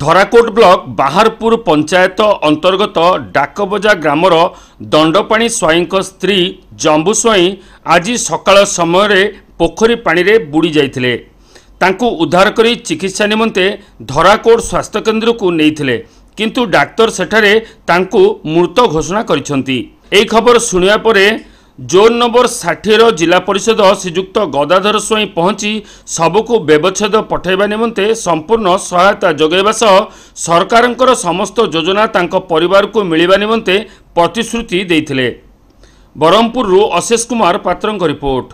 Dharakote block Baharpur panchayat ଅନ୍ତର୍ଗତ ଡାକବଜା ଗ୍ରାମର ଦଣ୍ଡପାଣି ସ୍ୱାଇଁଙ୍କ ସ୍ତ୍ରୀ ଜମ୍ବୁ ସ୍ୱାଇଁ ଆଜି ସକାଳ ସମୟରେ ପୋଖରୀ ପାଣିରେ ବୁଡ଼ି ଯାଇଥିଲେ। ତାଙ୍କୁ ଉଦ୍ଧାର କରି ଚିକିତ୍ସା ନିମନ୍ତେ ଧରାକୋଟ ସ୍ୱାସ୍ଥ୍ୟକେନ୍ଦ୍ରକୁ ନେଇଥିଲେ କିନ୍ତୁ ଡାକ୍ତର ସେଠାରେ ତାଙ୍କୁ ମୃତ ଘୋଷଣା କରିଛନ୍ତି। ଏହି ଖବର ଶୁଣିବା ପରେ ଜୋନ୍ ନମ୍ବର ଷାଠିଏର ଜିଲ୍ଲା ପରିଷଦ ଶ୍ରୀଯୁକ୍ତ ଗଦାଧର ସ୍ୱାଇଁ ପହଞ୍ଚି ଶବକୁ ବ୍ୟବଚ୍ଛେଦ ପଠାଇବା ନିମନ୍ତେ ସମ୍ପୂର୍ଣ୍ଣ ସହାୟତା ଯୋଗାଇବା ସହ ସରକାରଙ୍କର ସମସ୍ତ ଯୋଜନା ତାଙ୍କ ପରିବାରକୁ ମିଳିବା ନିମନ୍ତେ ପ୍ରତିଶ୍ରୁତି ଦେଇଥିଲେ। ବ୍ରହ୍ମପୁରରୁ ଅଶେଷ କୁମାର ପାତ୍ରଙ୍କ ରିପୋର୍ଟ।